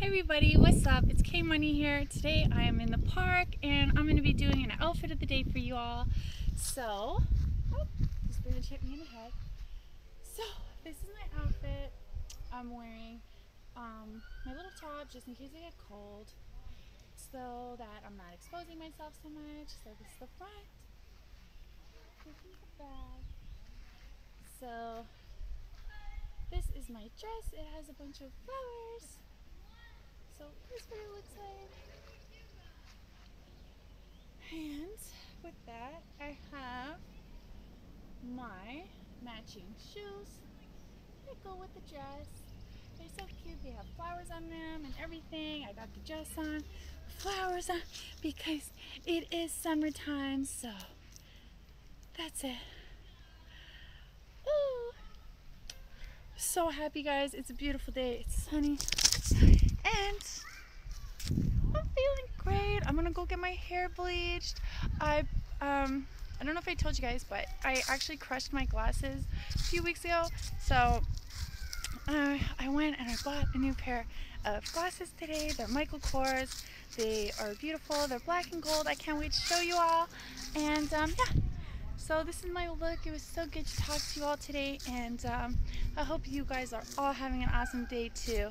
Hey everybody, what's up? It's K Money here. Today I am in the park and I'm going to be doing an outfit of the day for you all. So, oh, just gonna check me in the head. So, this is my outfit. I'm wearing um, my little top just in case I get cold so that I'm not exposing myself so much. So this is the front. This is the back. So, this is my dress. It has a bunch of flowers. So here's what it looks like. And with that, I have my matching shoes that go with the dress. They're so cute. They have flowers on them and everything. I got the dress on, flowers on, because it is summertime. So that's it. So happy, guys. It's a beautiful day. It's sunny and I'm feeling great. I'm gonna go get my hair bleached. I um I don't know if I told you guys, but I actually crushed my glasses a few weeks ago. So uh, I went and I bought a new pair of glasses today. They're Michael Kors. They are beautiful. They're black and gold. I can't wait to show you all. And um, yeah, so this is my look. It was so good to talk to you all today. And um, I hope you guys are all having an awesome day too.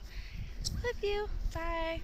Love you. Bye.